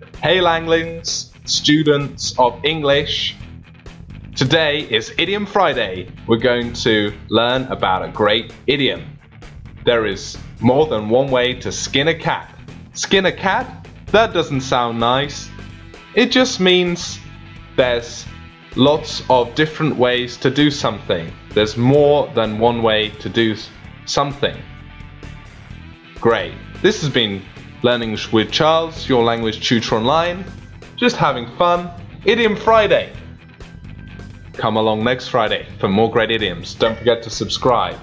Hey Langlings, students of English. Today is Idiom Friday. We're going to learn about a great idiom. There is more than one way to skin a cat. Skin a cat? That doesn't sound nice. It just means there's lots of different ways to do something. There's more than one way to do something. Great. This has been Learning with Charles, your language tutor online. Just having fun. Idiom Friday. Come along next Friday for more great idioms. Don't forget to subscribe.